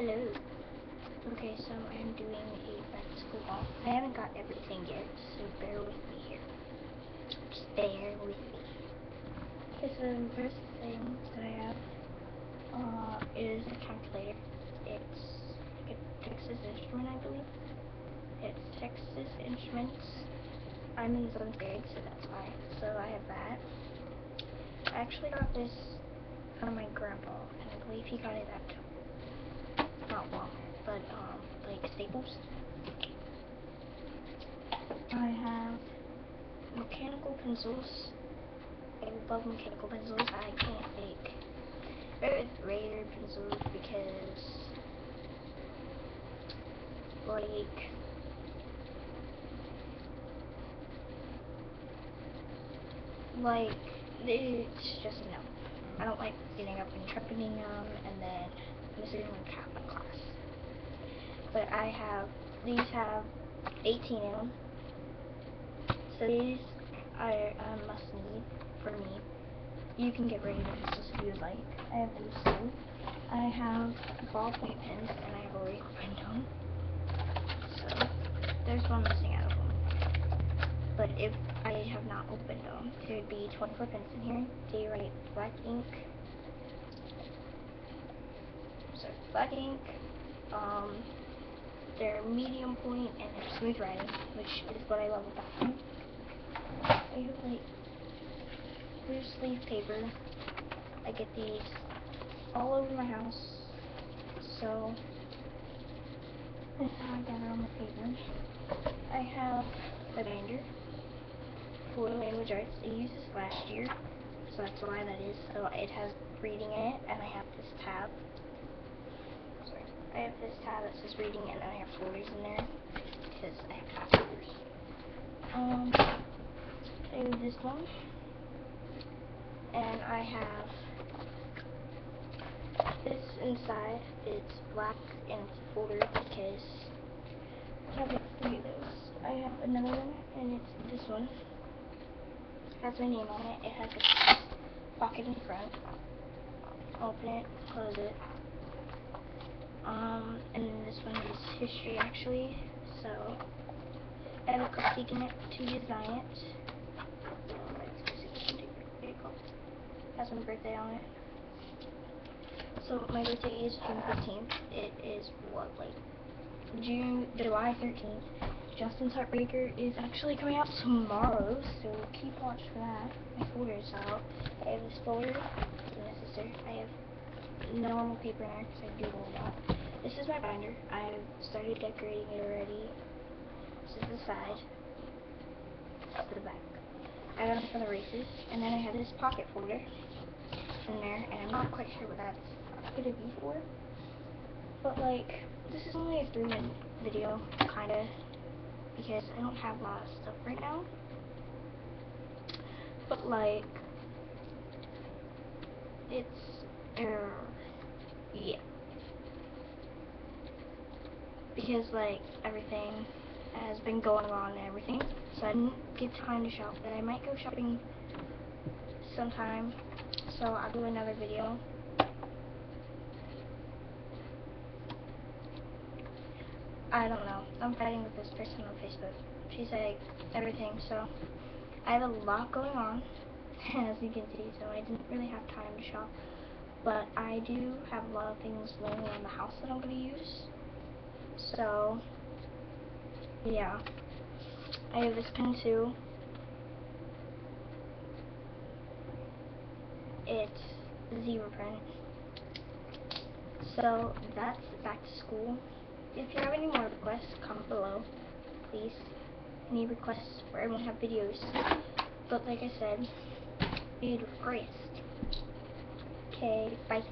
Hello. Okay, so I'm doing a school haul. I haven't got everything yet, so bear with me here. Just bear with me. Okay, so the first thing that I have uh, is a calculator. It's like a Texas Instrument, I believe. It's Texas Instruments. I'm in seventh grade, so that's why. So I have that. I actually got this from my grandpa, and I believe he got it at not Walmart, but um, like Staples. I have mechanical pencils. I love mechanical pencils. I can't make regular pencils because, like, like, it's just no. I don't like getting up and sharpening them and then missing one Catholic class. But I have, these have 18 in them. So these are a must need for me. You can get regular pencils if you like. I have these too. I have ballpoint pens and I have a regular pen. So there's one missing out of them. But if I have not opened them, there would be 24 pens in here. They write black ink. Black ink. Um, they're medium point and they're smooth writing, which is what I love about them. I have like loose leaf paper. I get these all over my house. So this is how I gather all my paper. I have a binder for language arts. I used this last year, so that's why that is. So it has reading in it, and I have this tab. Sorry. I have this tab that says reading, and I have folders in there, because I have folders. Um, I have this one and I have this inside. It's black and it's a folder because I have three of those. I have another one and it's this one. It has my name on it. It has a pocket in front. Open it, close it. Um, and then this one is history actually. So I'm in it to design it. has my birthday on it. So my birthday is June 15th. It is what, like June, July 13th. Justin's Heartbreaker is actually coming out tomorrow, so keep watch for that. My folder is out. I have this folder, it's necessary. I have normal paper in because I do a lot. This is my binder. I've started decorating it already. This is the side. This is the back. I got it from the races, and then I have this pocket folder in there, and I'm not quite sure what that's going to be for. But, like, this is only a three-minute video, kind of, because I don't have a lot of stuff right now. But, like, it's, uh, yeah. Because, like, everything has been going on and everything, so I didn't get time to shop, but I might go shopping sometime so I'll do another video. I don't know. I'm fighting with this person on Facebook. She's like everything, so I have a lot going on, as you can see, so I didn't really have time to shop. But I do have a lot of things laying around the house that I'm going to use. So, yeah. I have this pen too. it's zero print. So that's back to school. If you have any more requests, comment below, please. Any requests I won't have videos. But like I said, you'd request. Okay, bye.